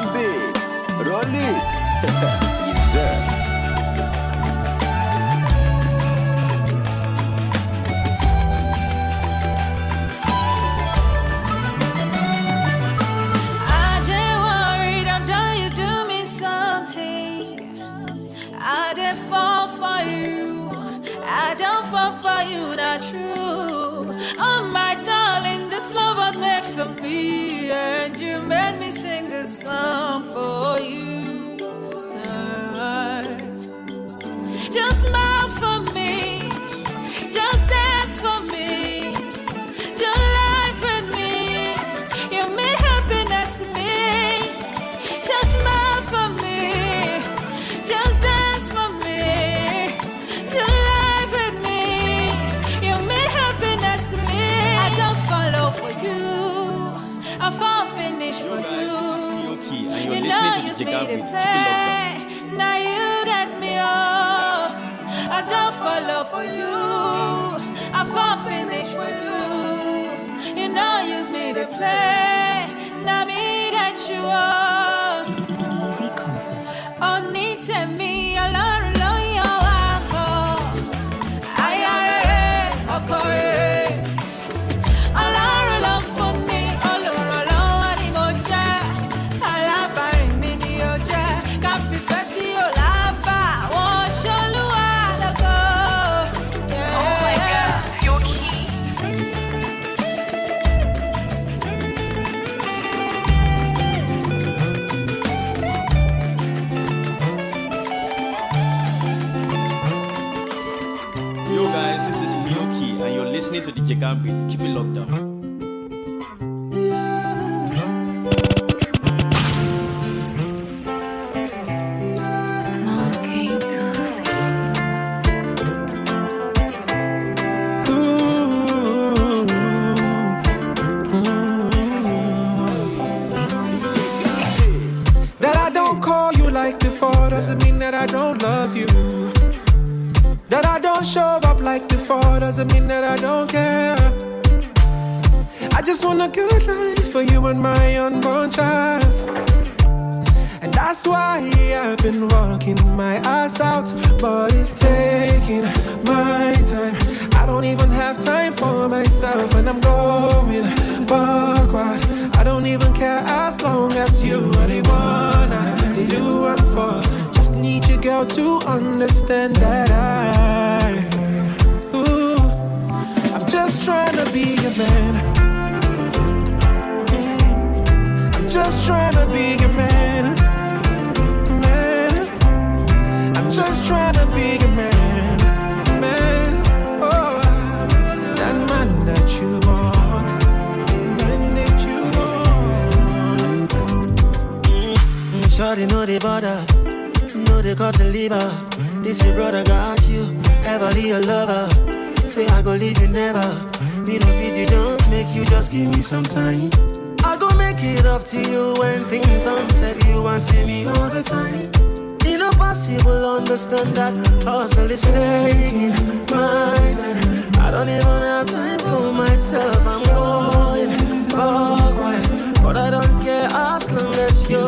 Gambit, roll it. yes, sir. Um, Gambit. Keep it locked down. I just want a good life for you and my unborn child. And that's why I've been walking my ass out. But it's taking my time. I don't even have time for myself, and I'm going backward. I don't even care as long as you are the one I do I'm for. Just need you, girl, to understand that I. Ooh, I'm just trying to be a man. Just trying to be your man. Man, I'm just trying to be your man. Man, oh, that man that you want. Man that you want. Shorty know the bother, know the cut and leave. This your brother got you, ever be a lover. Say I go leave you never. Me no pity, just make you just give me some time. Make it up to you when things done. Said you want see me all the time. It no possible understand that hustle is taking my time. I don't even have time for myself. I'm going backward, but I don't care as long as you're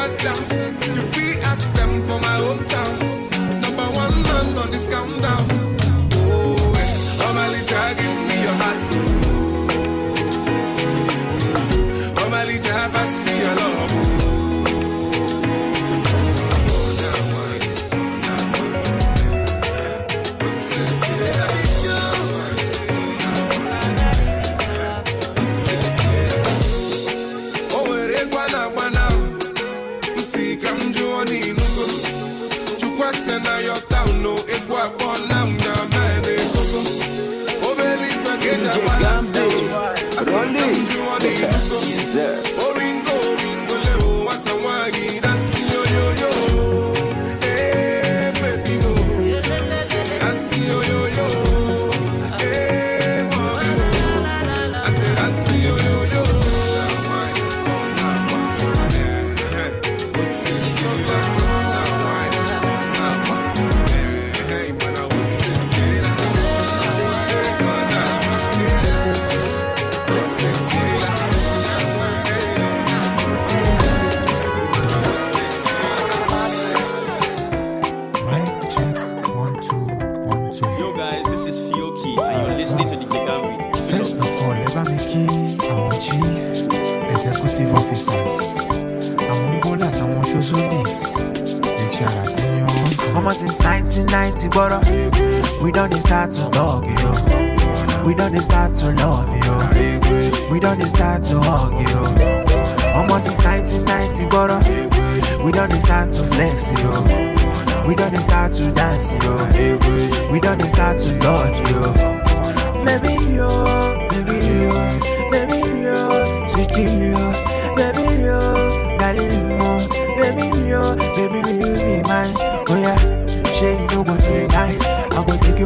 shut down. You free ask them for my hometown. 90 borrow. We don't start to talk, you. We don't start to love, you. We don't start to hug, you. Almost since 1990 borrow. We don't start to flex, you. We don't start to dance, you. We don't start to dodge, you. Maybe you, maybe you, maybe you, sweetie you.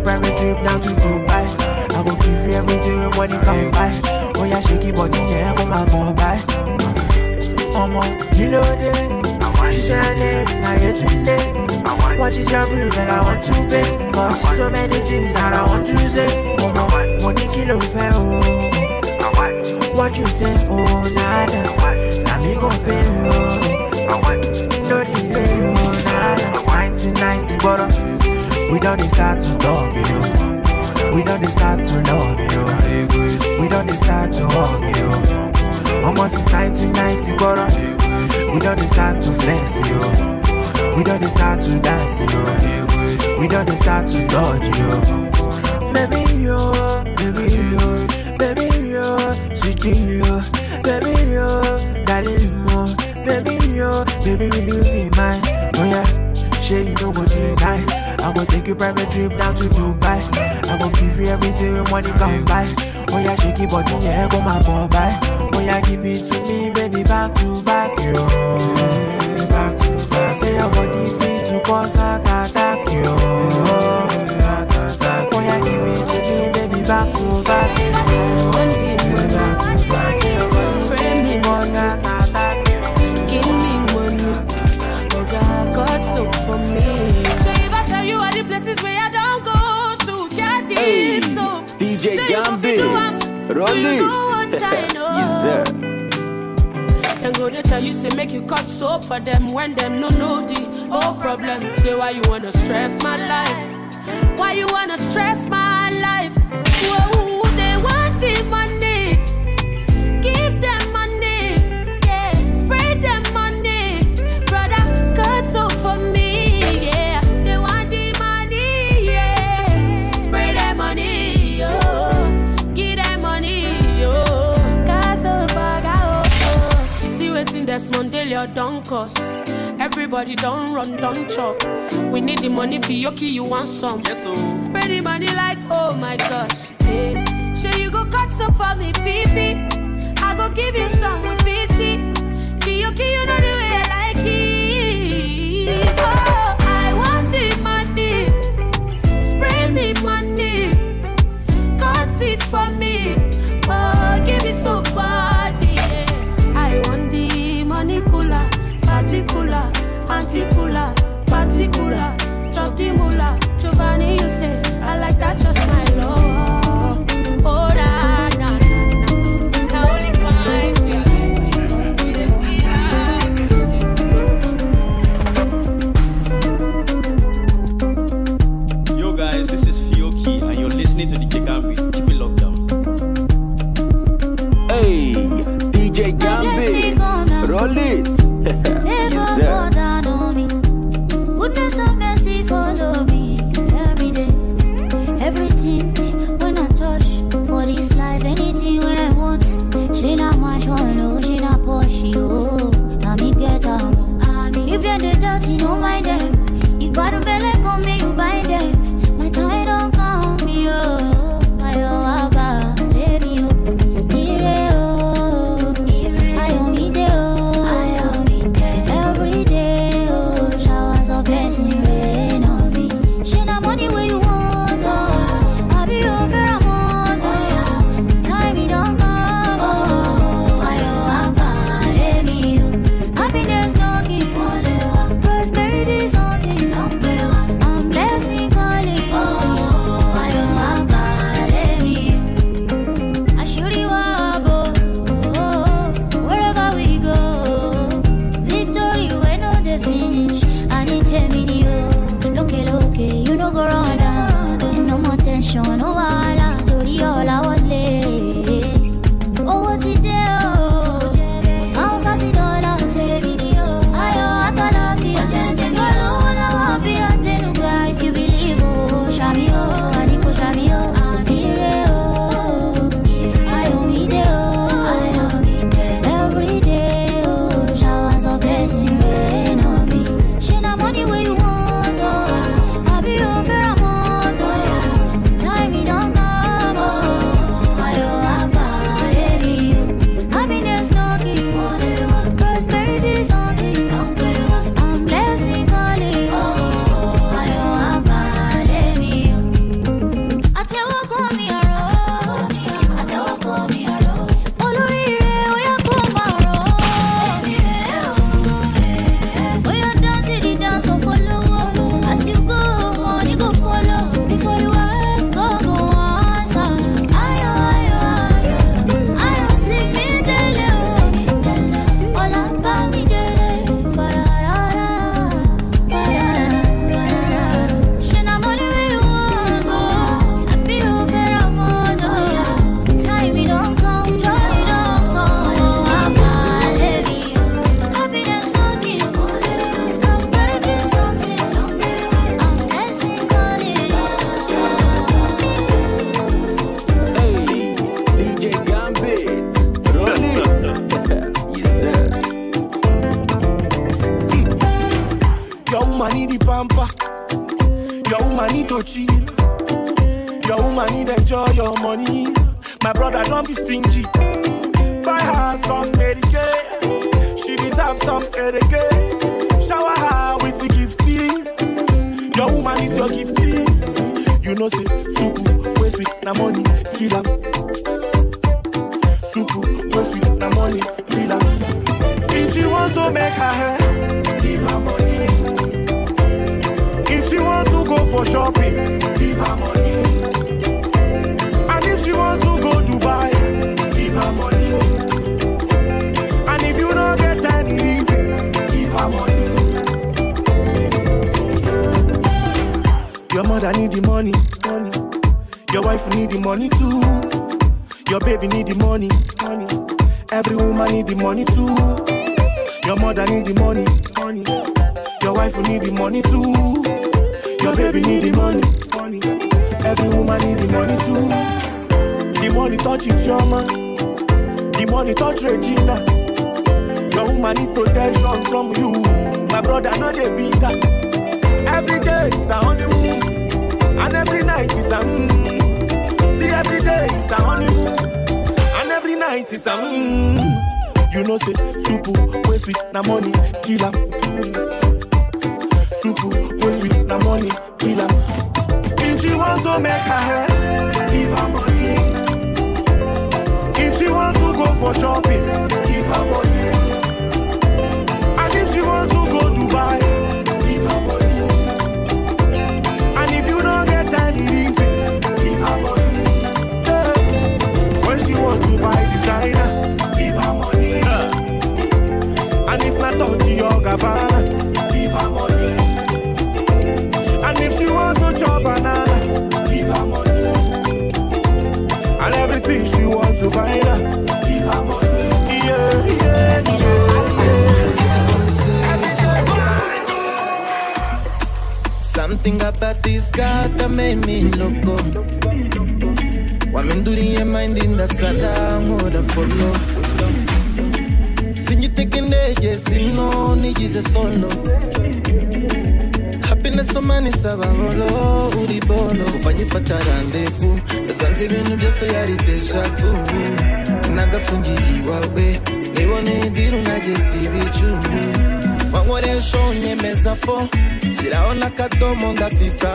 private trip down to Dubai. I go give you everything your body can buy. Oh yeah, shake your body, yeah, come on, come by. Ọmọ, you know that. She her name, now you're today. What is your breed that I want to pay? Cause so many things that I want to say. Ọmọ, money kilo fair, oh. What you say, oh, nada. Now me go pay, oh. No delay, oh, nada. 1990, but uh, We don't start to talk, you know. We don't start to love, you know. We don't start to hug, you know. Almost since 1990, brother. We don't start to flex, you know. We don't start to dance, you know. We don't start to dodge, you know. Baby, you, baby, you, baby, you, sweetie you, baby, you, darling, mo, baby, you, baby, will you be mine? Oh yeah, sure you know what you. I go take you private trip down to Dubai. I go give you everything when money come by. Oh yeah, shake it, body, yeah, go my boy, bye. Oh yeah, give it to me, baby, back to back, yo. Back to back. Say your body fit to cause a yes, sir. Then go they tell you say make you cut soap for them when them no know the whole problem. Say why you wanna stress my life? Why you wanna stress my failure don't cost. Everybody don't run, don't chop. We need the money for Yoki, you want some? Yes, oh. sir. Spend the money like, oh my gosh. Yeah. Sure, you go cut some for me, Fifi. I go give you some with Fifi. yoki, you know. Drop the. Giovanni, you say, I like that, just my love. Yo, guys, this is and you're listening to the Keep it locked down. Hey, DJ Gambit, roll it. yes, sir. loco. While I'm doing mind in the salam, what I follow. Sinjiteke ndege sino nigize solo happiness omani saba holo uri bolo uvanye ifata randevu nasanze ibintu byose yari dejavu nagafungiye iwawe niboneye diru nageze ibicumu wankoresha unyemezafo shyiraho n'akadomo ndafifa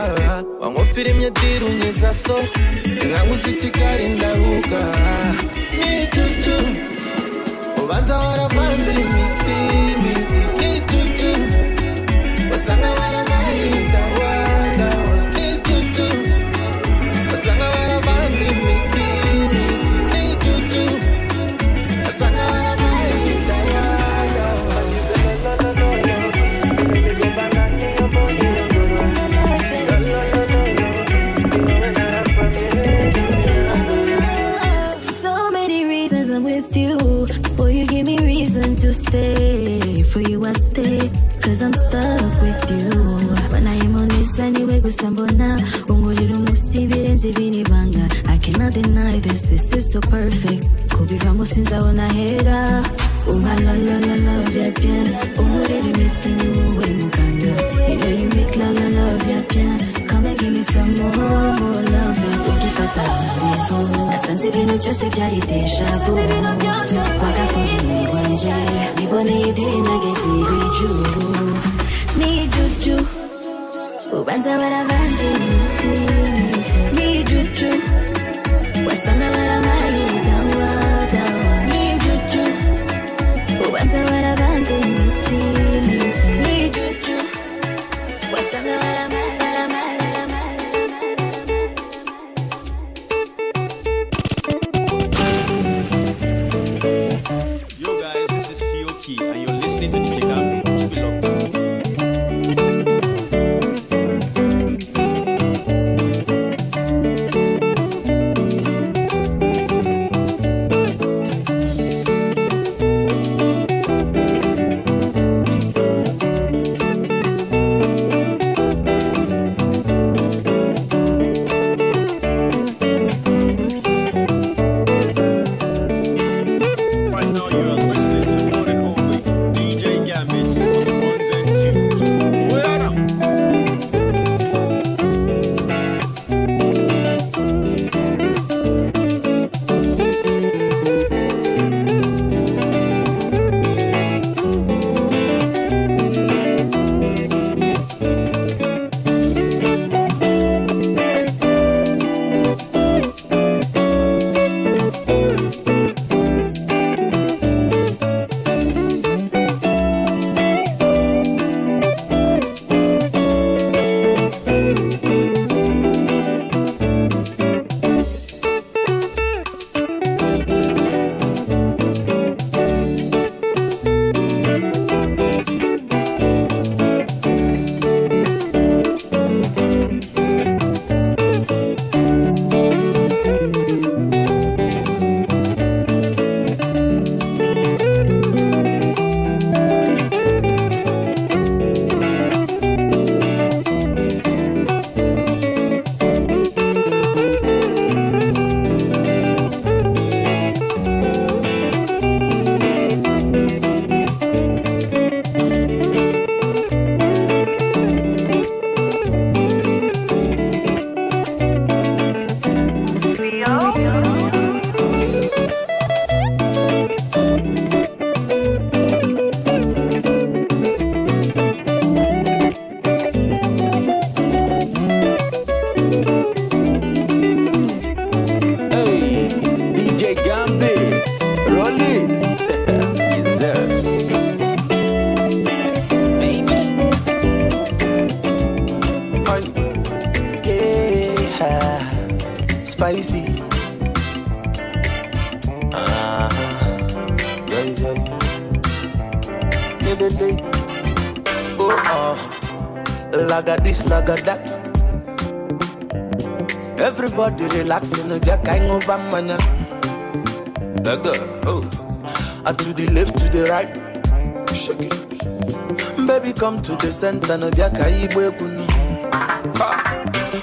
wankofirimye dirunyiza so. Inkanguze ikigali ndabuka n'icucu ubanza miti miti. imiti n'icucu wasanga cannot deny this, this is so perfect. Could be vamos sin sabor na hera Oh my la la la love ya bien Already oh, meeting you away mukanga You know you make la la love ya bien Come and give me some more, more love Ukifata rendezvous Na sansi binu chose kjari desha bu Waka fongini wanje Nibone idiri nagezi bijuru Ni juju Ubanza waravanzi mti to the center, no, they're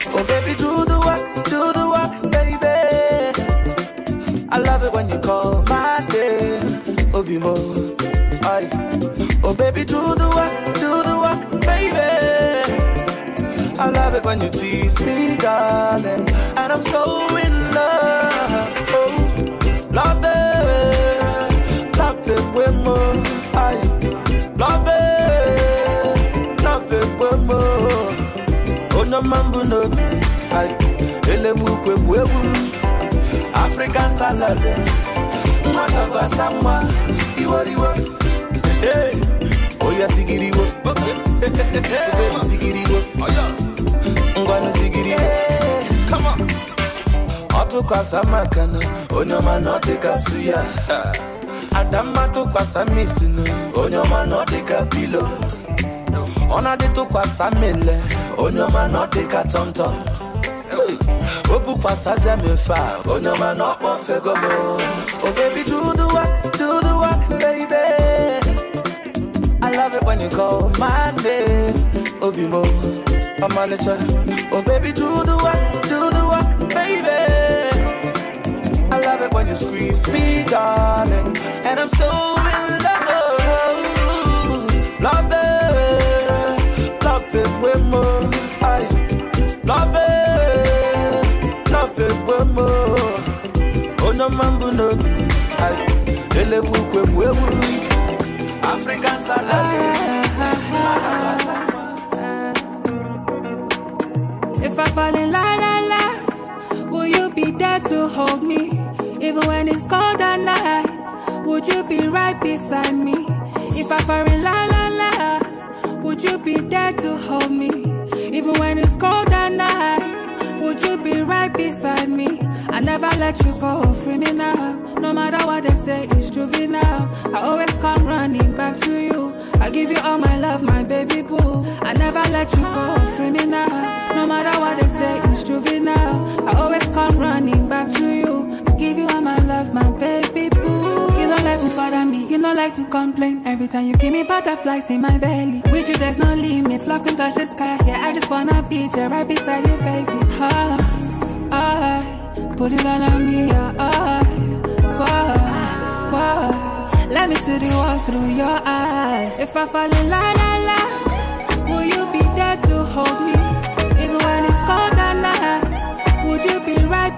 Oh, baby, do the work, do the work, baby. I love it when you call my name, Obimo. Aye. Oh, baby, do the work, do the work, baby. I love it when you tease me, darling. And I'm so in Ono mambu no bi, aye. Ele mukwe mwebu. African salad. Mwata kwa samwa, iwo iwo. Hey, oya sigiri wo. Baby sigiri wo. Ngwanu sigiri wo. Come on. Ọtụkwasa makana, onye ọma na ọ dịka suya. Adamma tụkwasa misinu, onye ọma na ọ dịka pilo. Ọ na-adị tụkwasa mele, onye ọma na ọ dịka tọmtọm. O bukwasazia m efe a, onye ọma na ọkpọ fego m. Oh baby do the work, do the work, baby. I love it when you call my name, Obimo, Omalicha. Oh baby, do the work, do the work, baby. I love it when you squeeze me, darling, and I'm so bwebu. African If I fall in la la la, will you be there to hold me? Even when it's cold at night, would you be right beside me? If I fall in la la la, would you be there to hold me? Even when it's cold at night, would you be right beside me? I never let you go, free me now. No matter what they say, it's true now. I always come running back to you. I give you all my love, my baby boo. I never let you go, free me now. No matter what they say, it's true now. I always come running back to you. I give you all my love, my baby boo. Like to bother me, you don't like to complain. Every time you give me butterflies in my belly. With you, there's no limits. Love can touch the sky. Yeah, I just wanna be there right beside you, baby. Ah, ah, put it all on me, ah, ah. Whoa, whoa. Let me see the world through your eyes. If I fall in la la la, will you be there to hold me? Even when it's cold at night, would you be right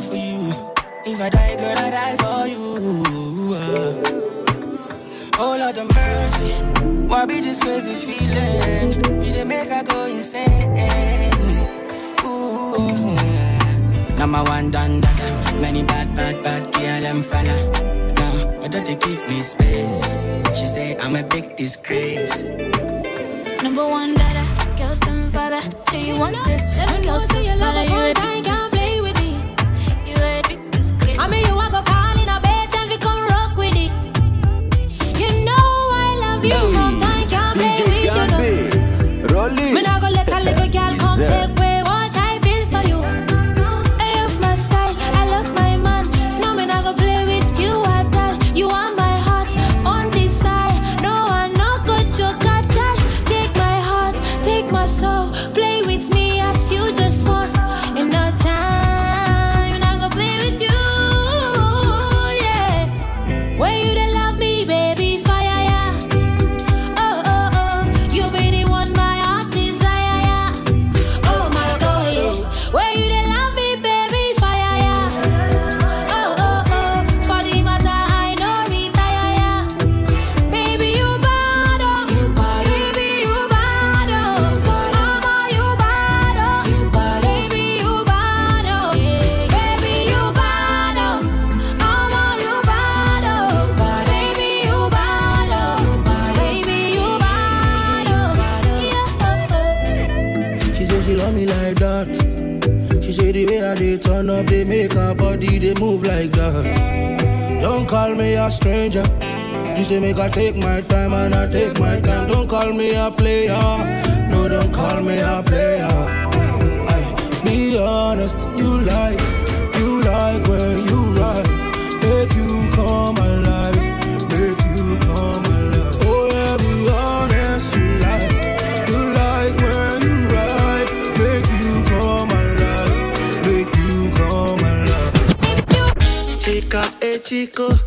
for you. If I die, girl, I die for you. Uh. Oh Lord of mercy, why be this crazy feeling? You make I go insane. Number Now my one done that. Many bad, bad, bad girl and fella. Now, why don't they give me space? She say I'm a big disgrace. Number one dada, girls them father. Say you want this, them girls so father. You stranger. You say make I take my time and I take my time. Don't call me a player. No, don't call me a player. Aye. Be honest, you like, you like when you ride. Make you come alive, make you come alive. Oh yeah, be honest, you like, you like when you ride. Make you come alive, make you come alive. Chica, eh chico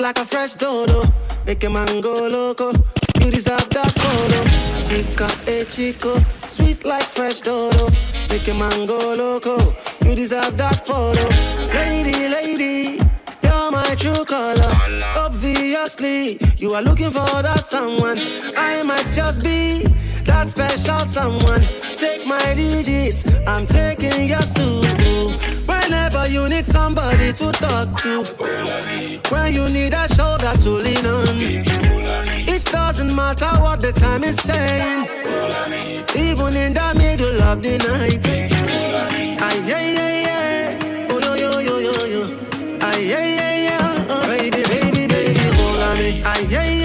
like a fresh dodo. Make a man go loco. You deserve that photo. Chica, eh, chico. Sweet like fresh dodo. Make a man go loco. You deserve that photo. Lady, lady. You're my true color. Obviously, you are looking for that someone. I might just be that special someone. Take my digits, I'm taking yours too. Whenever you need somebody to talk to, when you need a shoulder to lean on, it doesn't matter what the time is saying, even in the middle of the night. Baby, baby, baby, hold on me. Yeah, yeah.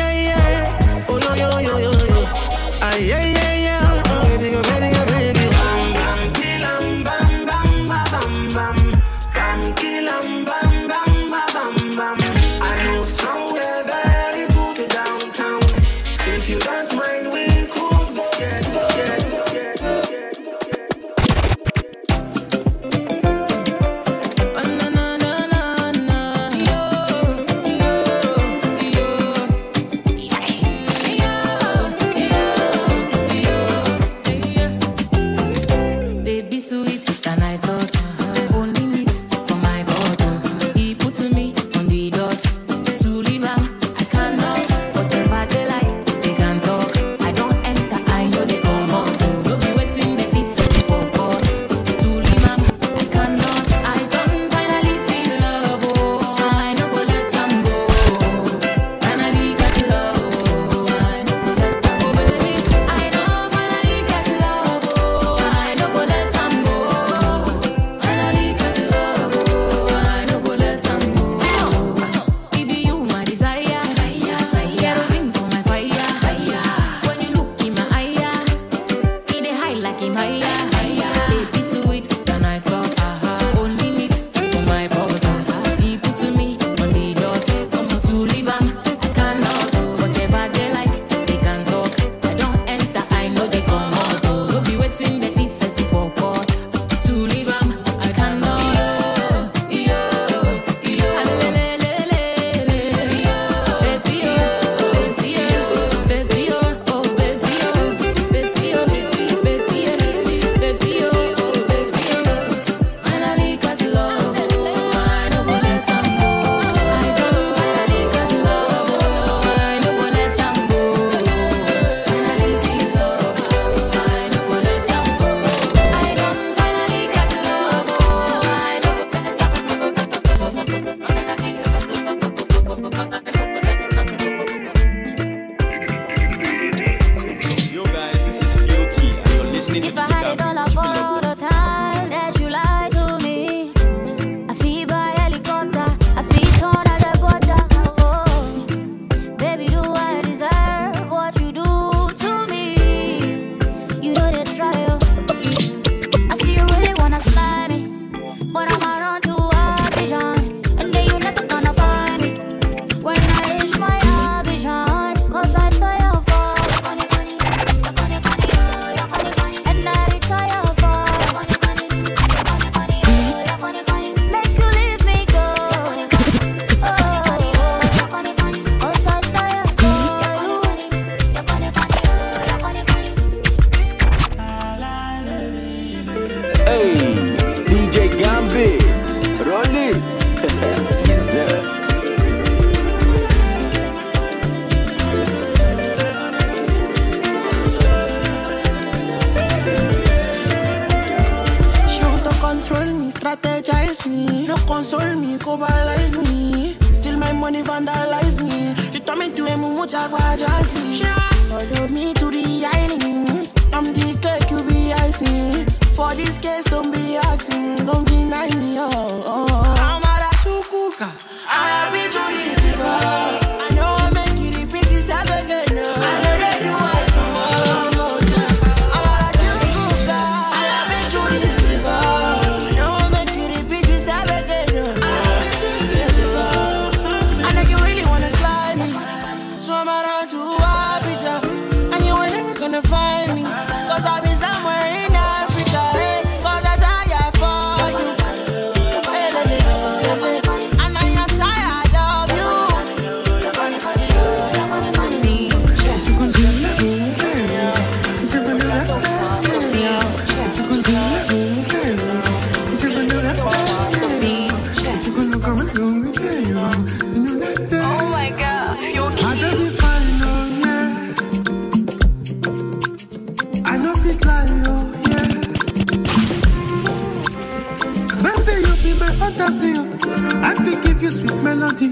melody.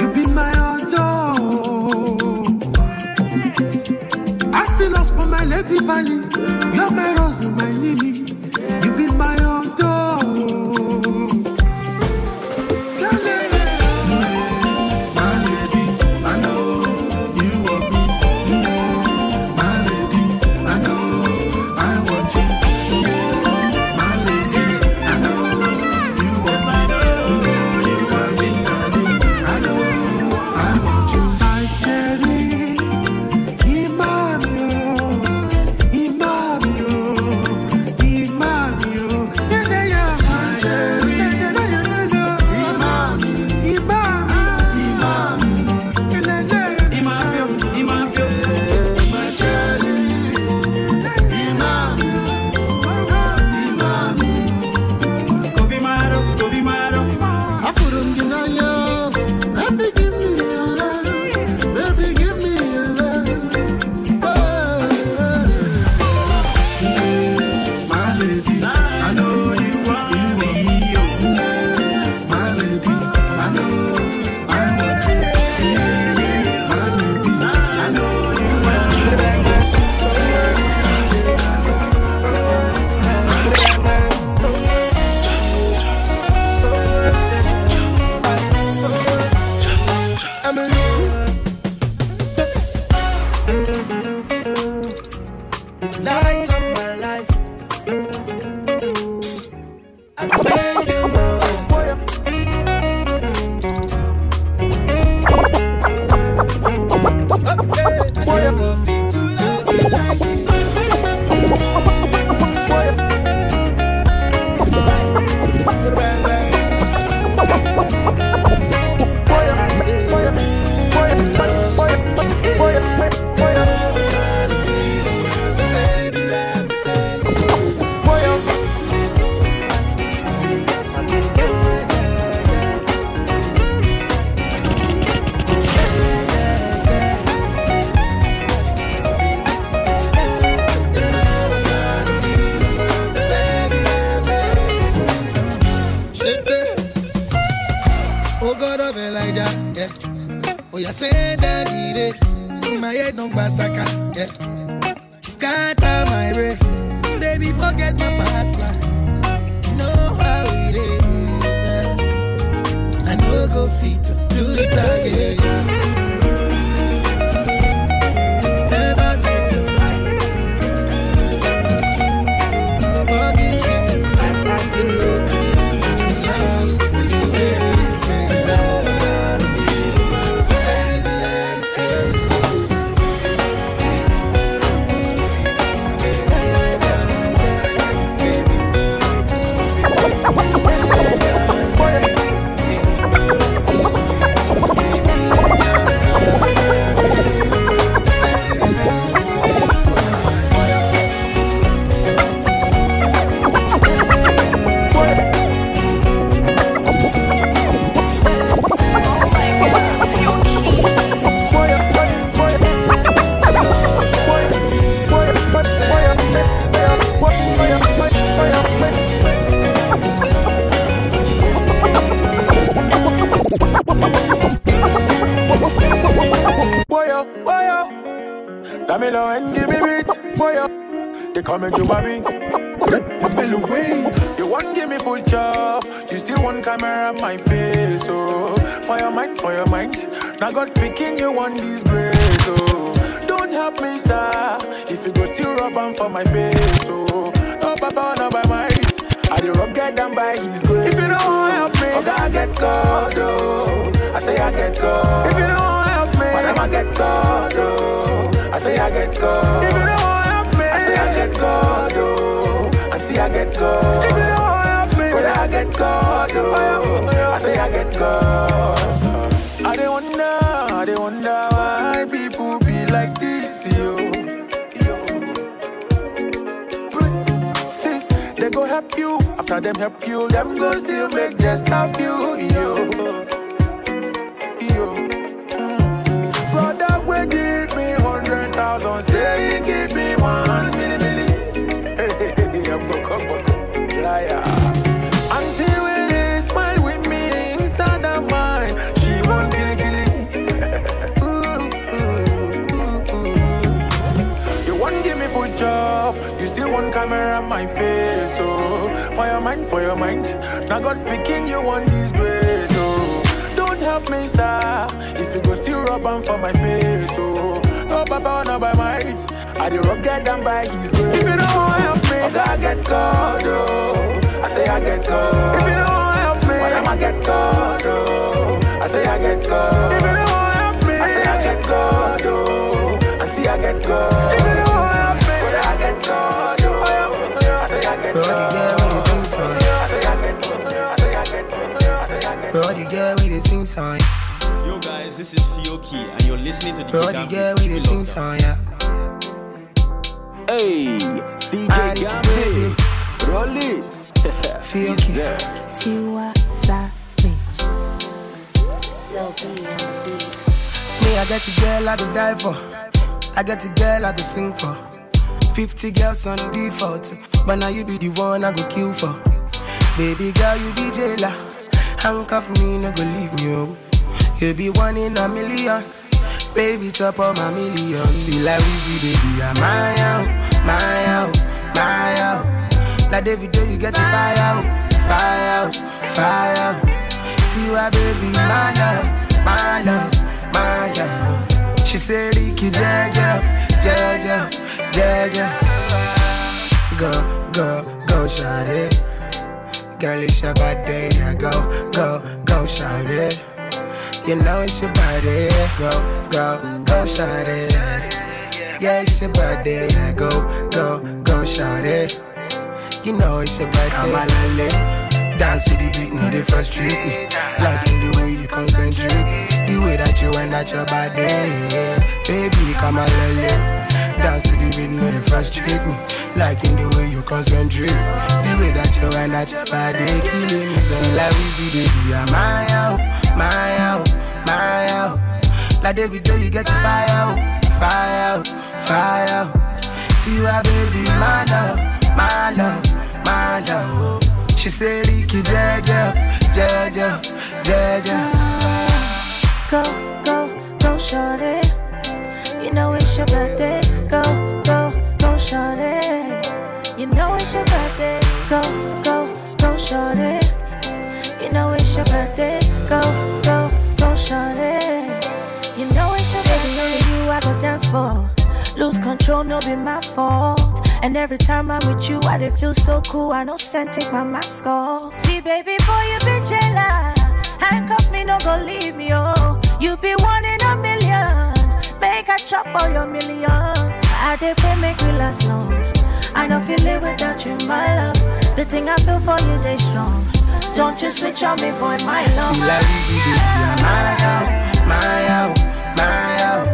You be my adore. Oh. I still lost for my lady valley. gbasaka. Yeah. She scatter my bread, Baby, forget my past life. You know how it is. I know go fit, do it again. Let me know and give me beat, boy. They coming to Bobby. People away. They want give me full job. You still want camera on my face, oh. For your mind, for your mind. Now God picking you on these grace, oh. Don't help me, sir. If you go still rub on for my face, oh. No papa, no by might. I the rock get down by his grace. If you don't help me, oh, god I get caught. oh. I say I get caught. If you don't help me, but I get caught. oh. I say I get God. If you don't help me, I say I get God. Oh, auntie I get God. If you don't help me, but I get God. Oh, I say I get God. I dey wonder, I dey wonder why people be like this, yo. See, they go help you, after them help you, them go still make just stop you, yo. Yo. Mind, for your mind. Now God picking you one disgrace. Oh, don't help me, sir. If you go still rub on for my face. Oh, no papa, no by might. I the rock get down by his grace. If you don't want help me, oh, okay, I get God. Oh, I say I get God. If you don't want help me, what am I get God? Oh, I say I get God. If you don't want help me, I say I get God. Oh, auntie I get God. If you don't want help me, brother I get God. Oh, I say I get Brody I say get Brody girl with the sing song. Yo guys, this is Fiokee and you're listening to the Brody Jigga girl with the Keep it sing song, yeah. Hey, DJ Gambit, roll it. Feel Easy. Tiwa Savage. Still be on the beat. Me, I get a girl I go die for. I get a girl I go sing for. 50 girls on default. But now you be the one I go kill for. Baby girl, you be jailer. Handcuff me, no go leave me, oh. You be one in a million. Baby, top of my million. See like Weezy, baby, I'm my out, my out, my out. Like David, you get the fire out, fire out, fire out. Tiwa, baby, my love, my love, my love. She said, Ricky, Jaja, Jaja, Jaja. Go, go, go, shout it. Girl, it's your body, yeah. Go, go, go, shout it. You know it's your body, go, go, go, shout it. Yeah, it's your body, yeah. Go, go, go, shout it. You know it's your body. Come on, lele. Dance to the beat, no, they frustrate me. Liking the way you concentrate. The way that you wind at your body, yeah. Baby, come on, lele. Dance to the beat, no, they frustrate me. Liking the way you concentrate. The way that you wind at your body, killing me. See, like Weezy, baby, I'm my out, my out, my out. Like David, you get the fire out, fire out, fire out. Tiwa, baby, my love, my love, my love. She said, Ricky, Jaja, Jaja, Jaja. Go, go, go, shorty. You know it's your birthday. Go, go, go, shorty. You know it's your birthday. Go, go, go, shorty. You know it's your birthday. Go, go, go, shorty. You know it's your birthday. Only you I go dance for. Lose control, no be my fault. And every time I'm with you, I dey feel so cool. I know send take my mask off. See, baby boy, you be jealous. Handcuff me, no go leave me, oh. You be one in a million. Make I chop all your millions. I dey pray make we last long. I know feel live without you, my love. The thing I feel for you, they strong. Don't you switch on me, boy, my love. See, like Weezy, baby, my out, my out, my out.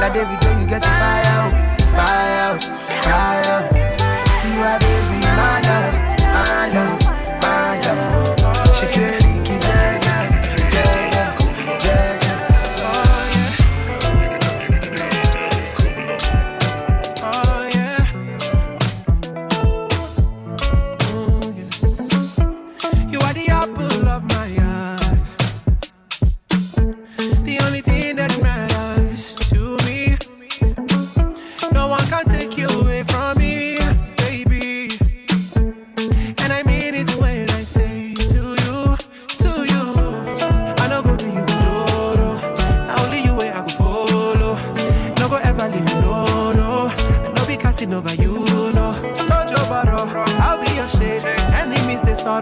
Like David, you get the fire out, fire out, fire out. Tiwa, baby, my love, my love,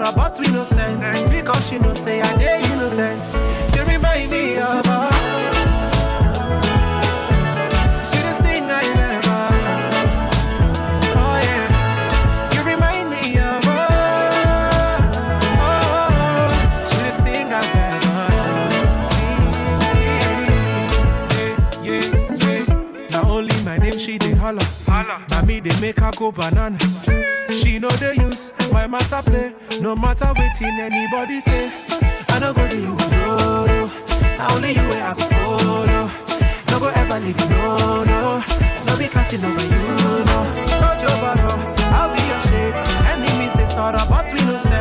her, but we no sense. Because she no say I dey innocent. You remind me of her. Sweetest thing I ever. Oh yeah. You remind me of oh, sweetest thing I've ever seen. Yeah, yeah, yeah. Now only my name she dey holler. Holla. Now me they make her go bananas. She know they matter play, no matter waiting anybody say. I no go do you, no, no. I only you where I go follow. No go ever leave you, no, no. No be casting over you, no. Touch your barrow, oh. I'll be your shade. Enemies they sort of, but we no say.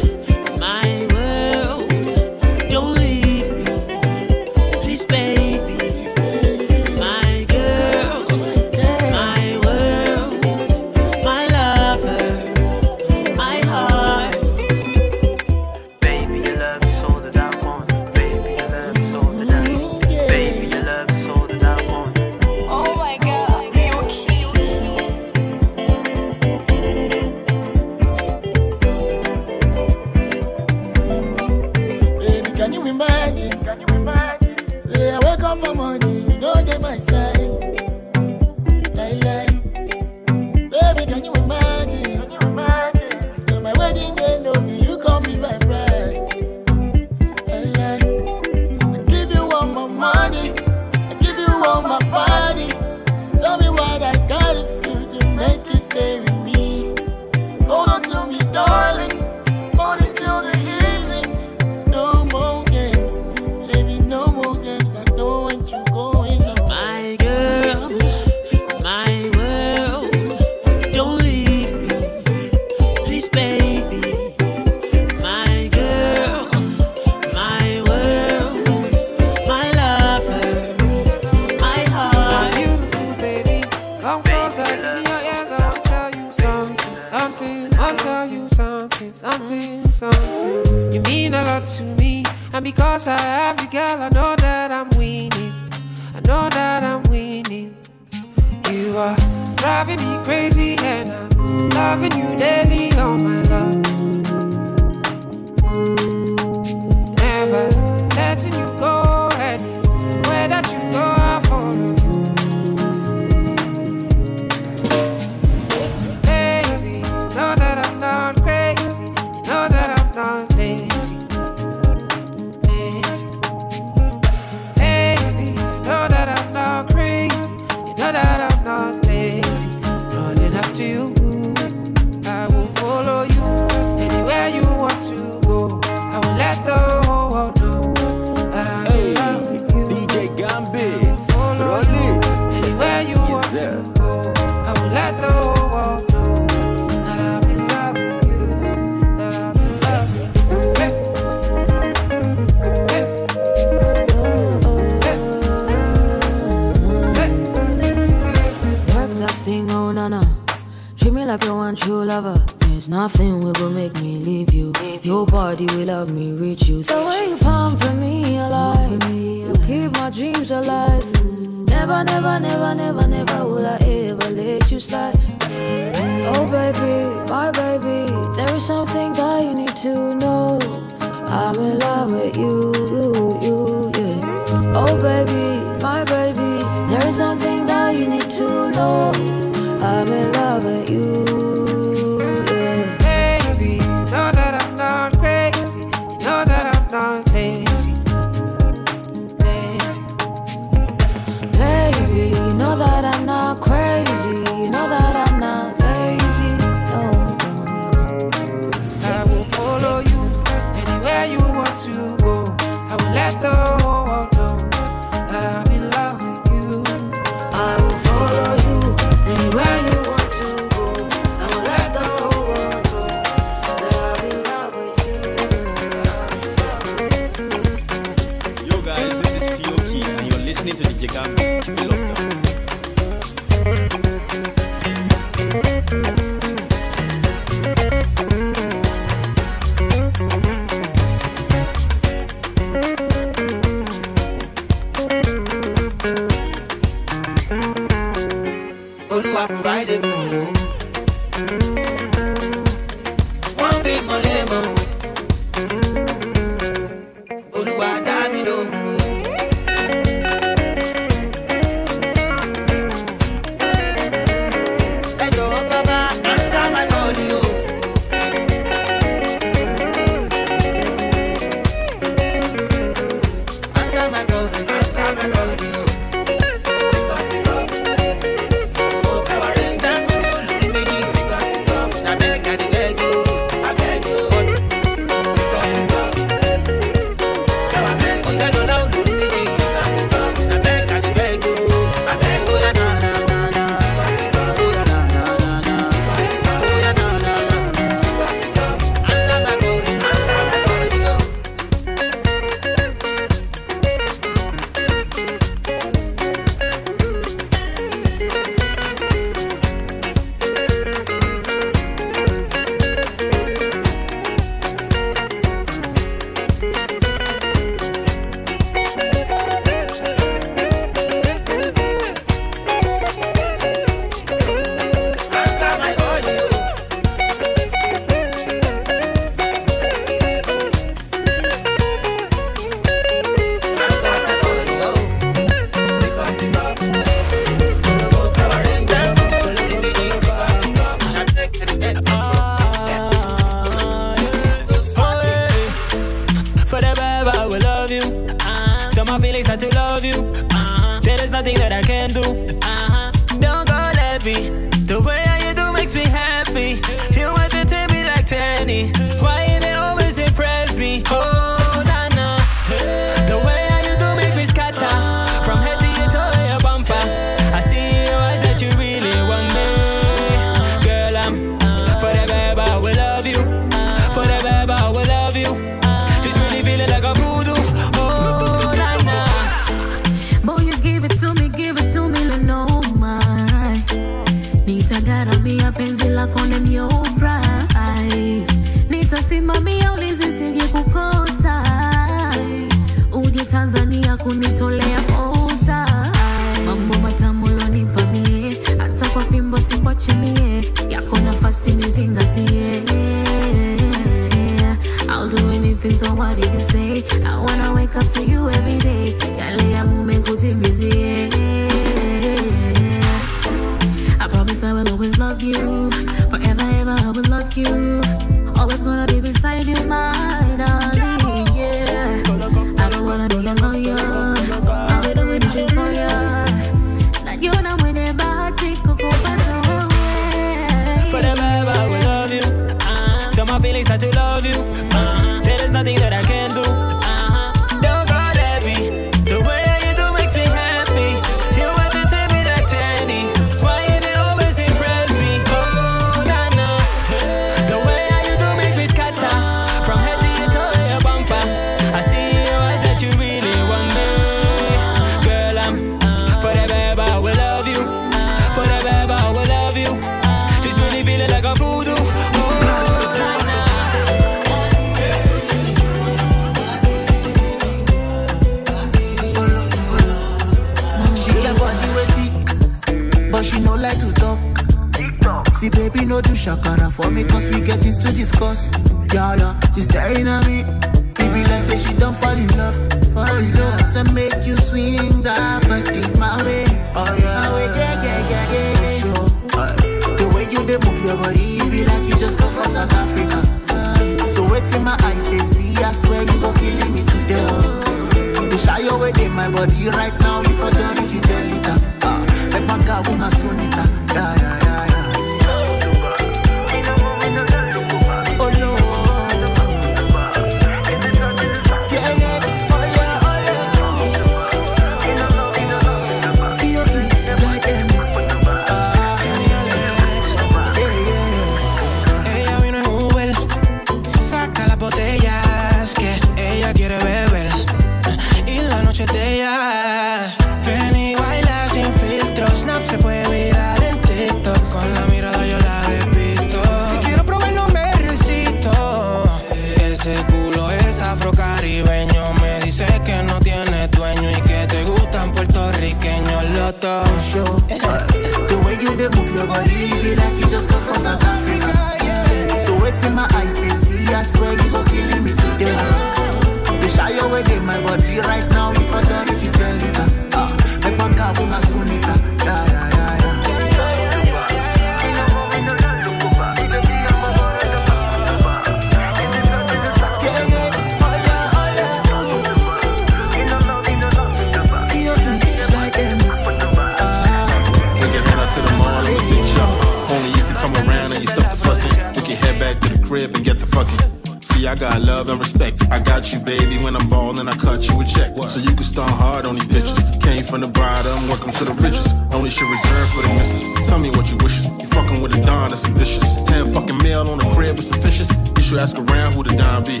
crib and get the fucking. See, I got love and respect. I got you, baby, when I'm ballin', I cut you a check. So you can start hard on these bitches. Came from the bottom, welcome to the riches. Only shit reserved for the missus. Tell me what you wishes. You fucking with a don that's ambitious. Ten fucking mil on the crib with some fishes. You should ask around who the don be.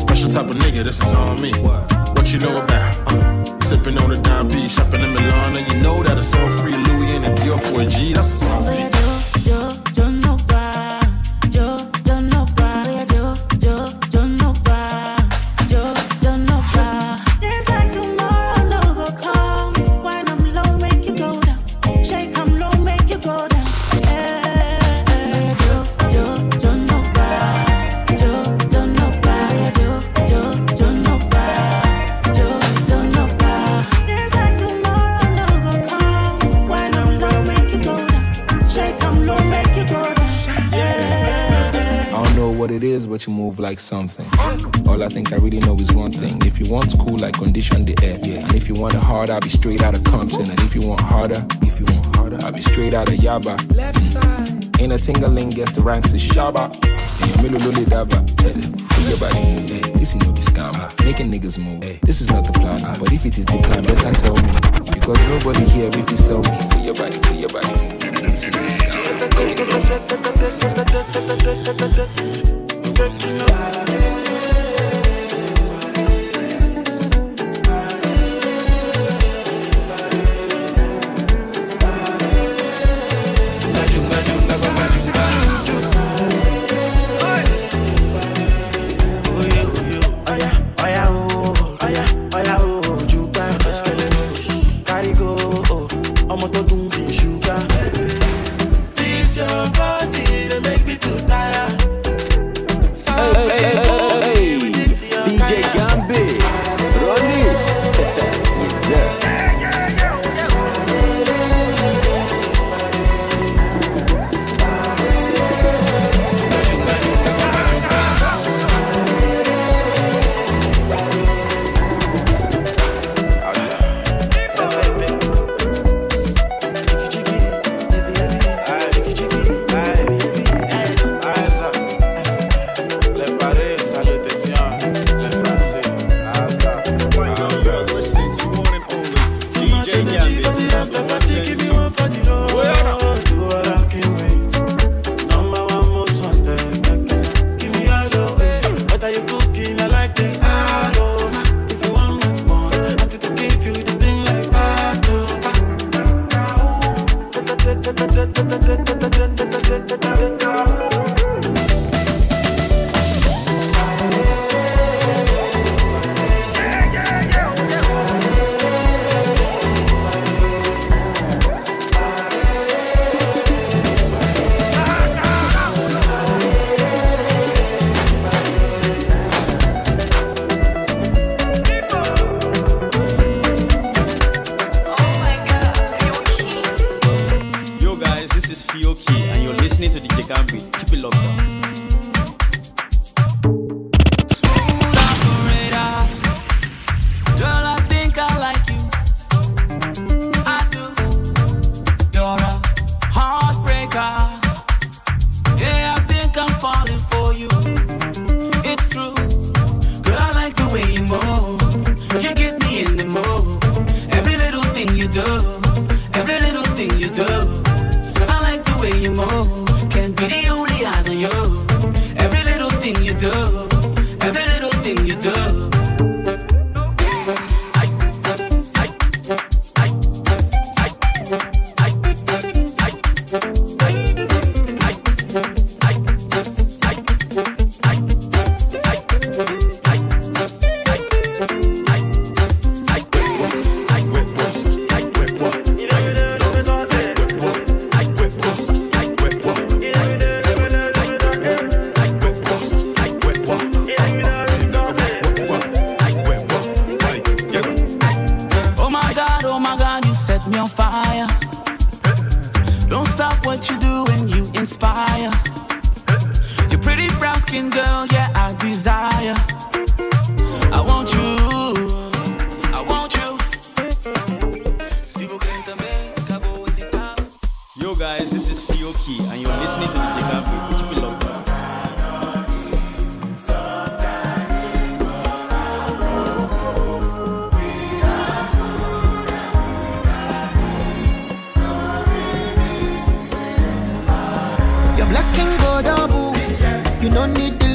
Special type of nigga, this is on me. What you know about? Uh, sipping on a dime B, shopping in Milan, and you know that it's all free. Louis and a deal for a G, that's a small fee. like something. All I think I really know is one thing. If you want cool, I condition the air. Yeah. And if you want it hard, I'll be straight out of Compton. And if you want harder, if you want harder, I'll be straight out of Yaba. Left side. Ain't a tingling gets the ranks of Shaba. In your middle daba. Eh, your body move, hey. this is no be scam. Making niggas move, hey. this is not the plan. But if it is the plan, better tell me. Because nobody here if you sell me. See your body, see your body move. This is no scam girl, you know. You don't need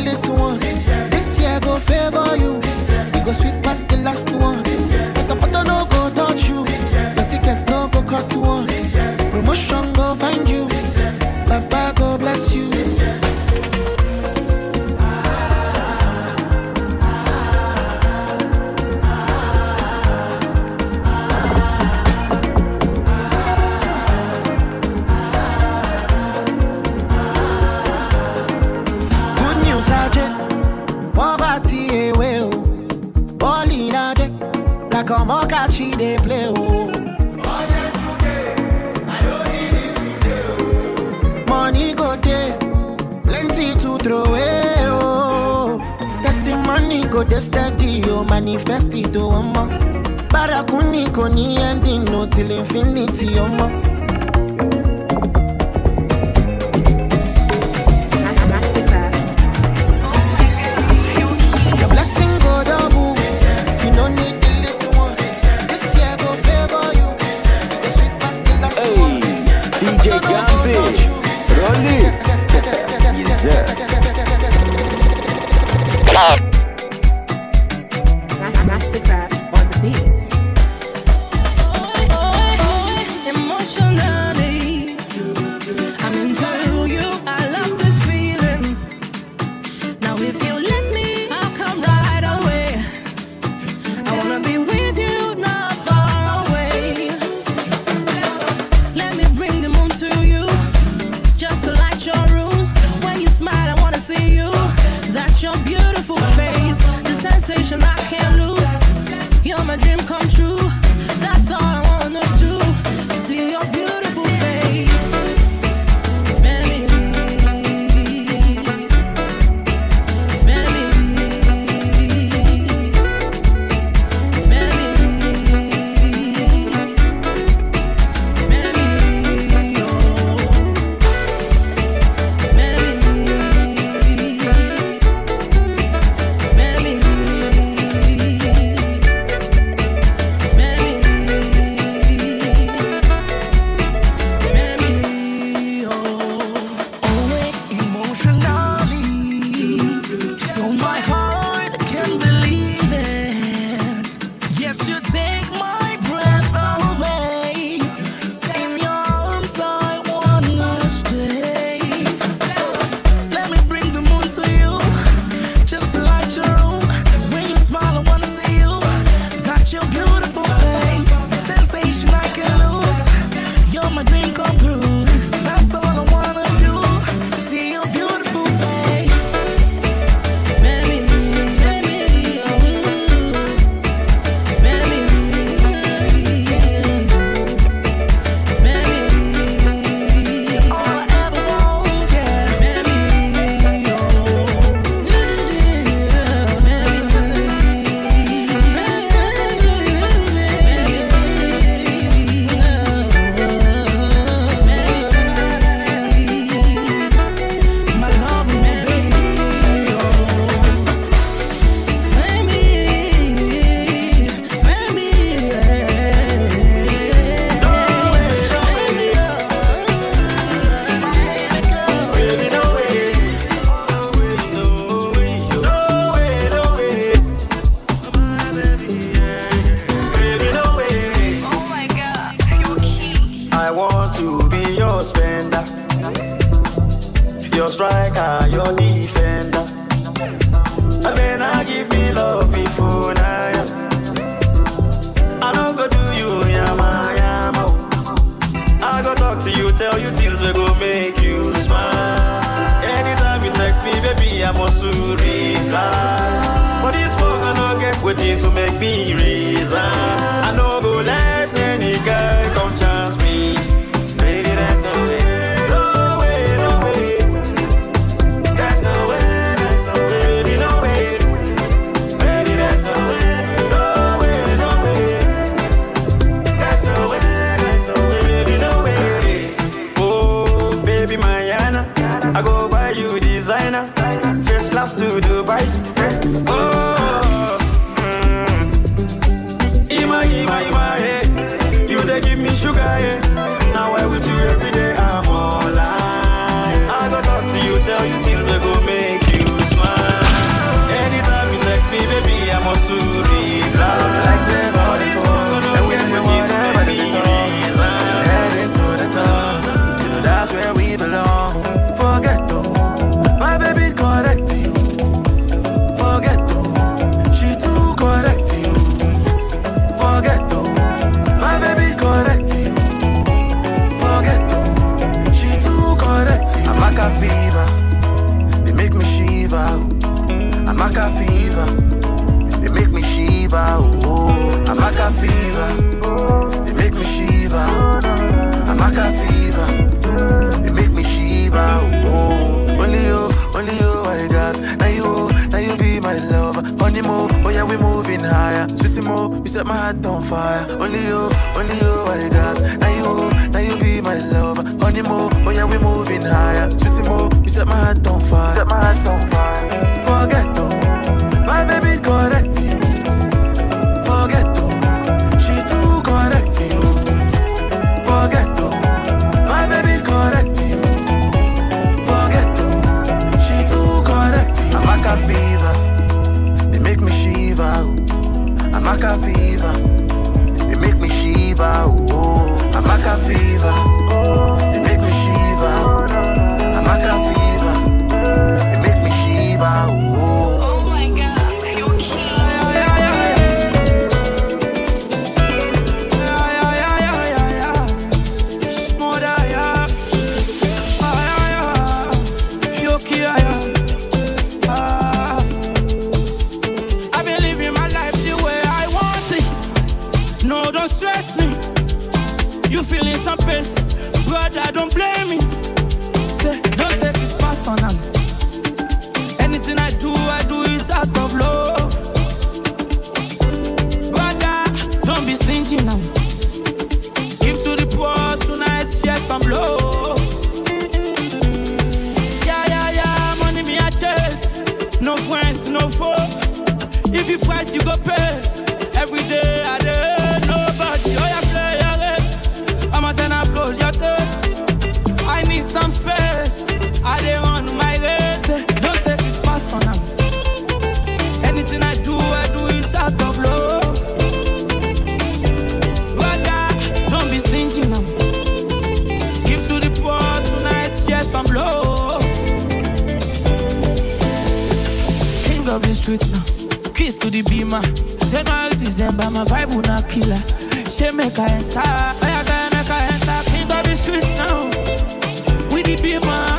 Juma. Take all December, my vibe will not kill her. She make her enter. I gotta make her enter. King of the streets now. We the people.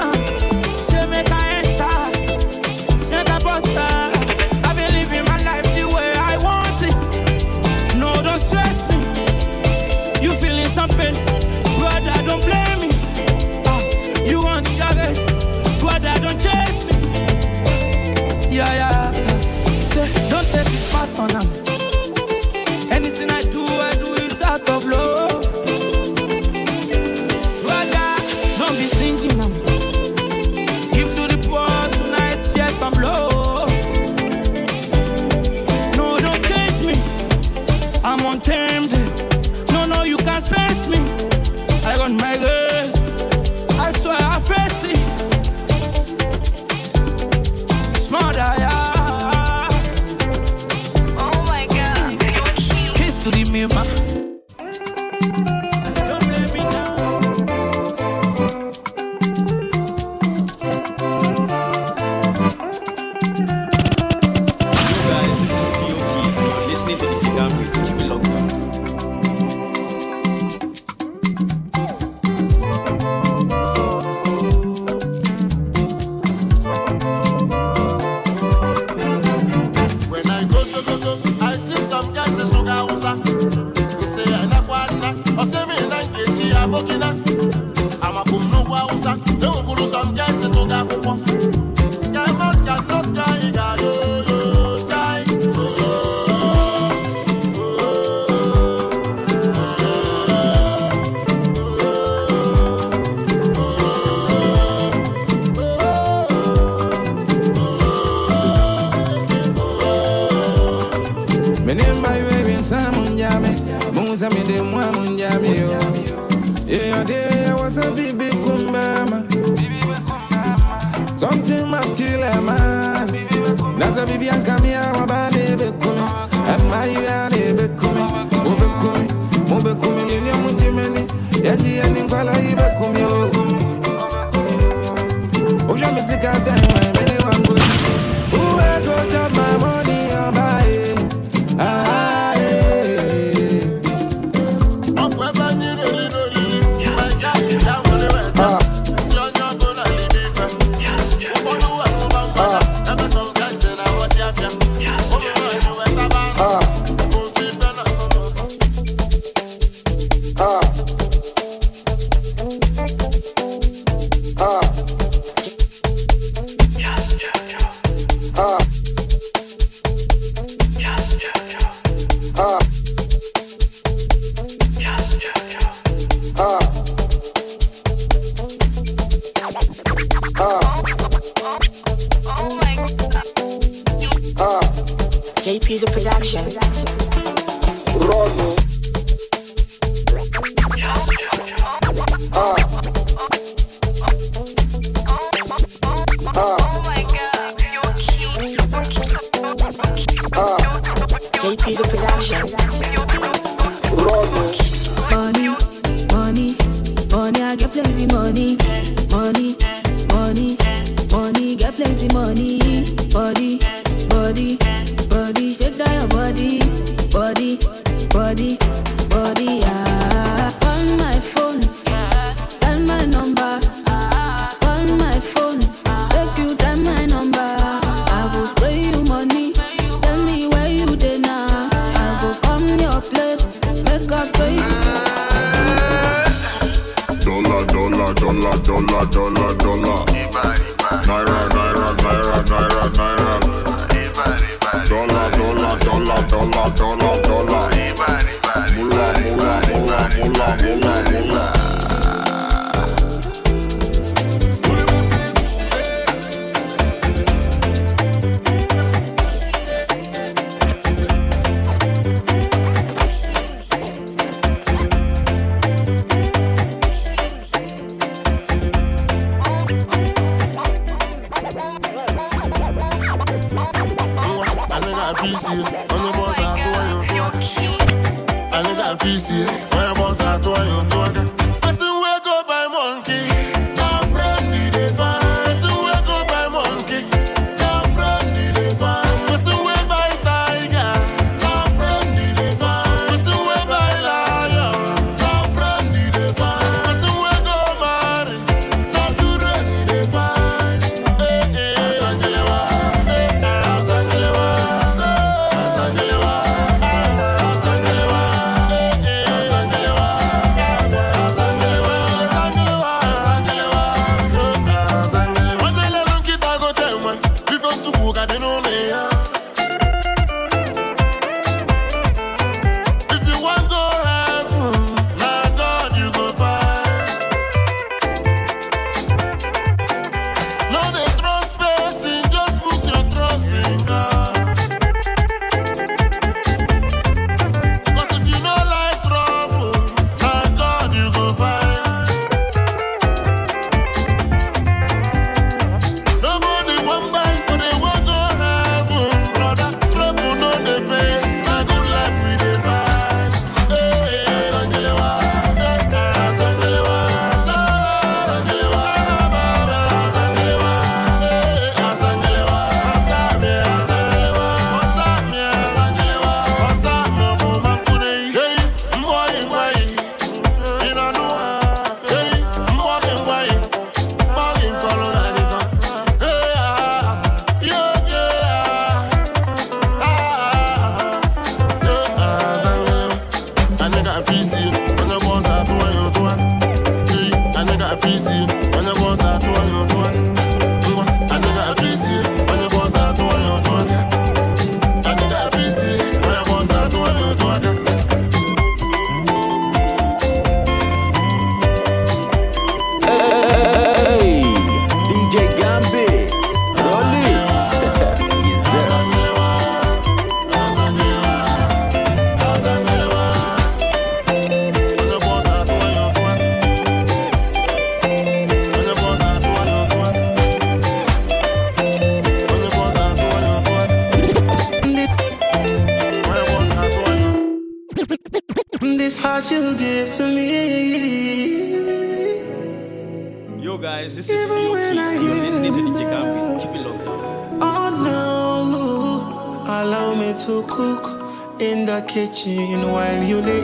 música tem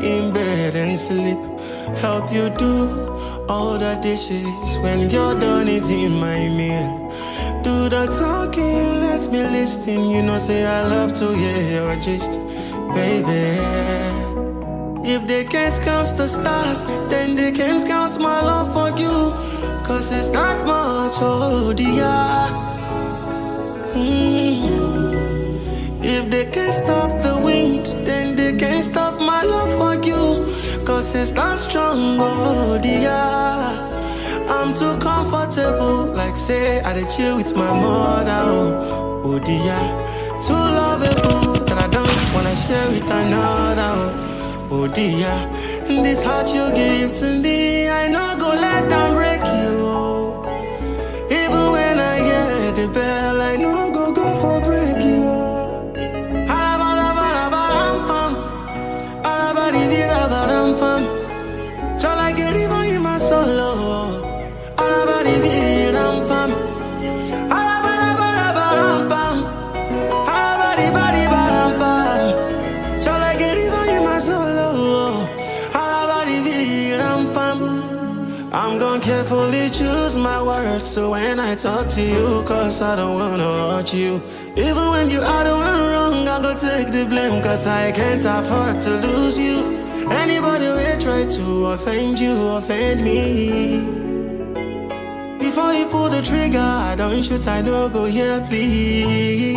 in bed and sleep. Help you do all the dishes when you're done eating my meal. Do the talking, let me listen. You know, say I love to hear your gist, baby. If they can't count the stars, then they can't count my love for you. Cause it's not much, oh dear. Mm. If they can't stop the wind, then love for you Cause it's not stronghold, oh yeah I'm too comfortable Like say I did chill with my mother, oh, oh dear. Too lovable that I don't wanna share with another, oh, oh dear. And this heart you give to me I know go let down break you. Even when I hear the bell I know my so when I talk to you, cause I don't wanna hurt you. Even when you are the one wrong, I go take the blame, cause I can't afford to lose you. Anybody will try to offend you, offend me. Before you pull the trigger, I don't shoot, I don't go here, please.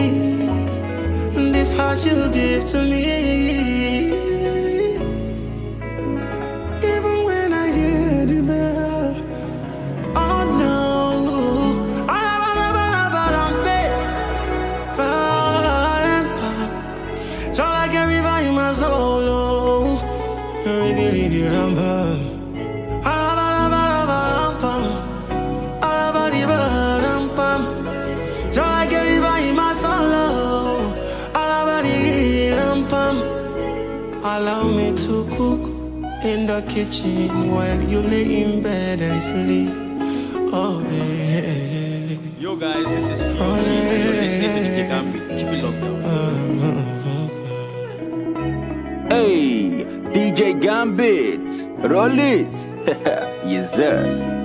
This heart you give to me. The kitchen while you lay in bed and sleep. Oh, baby. Yo, guys, this is Phil. You're listening to DJ Gambit. Keep it locked down. Hey, DJ Gambit, roll it. yes, sir.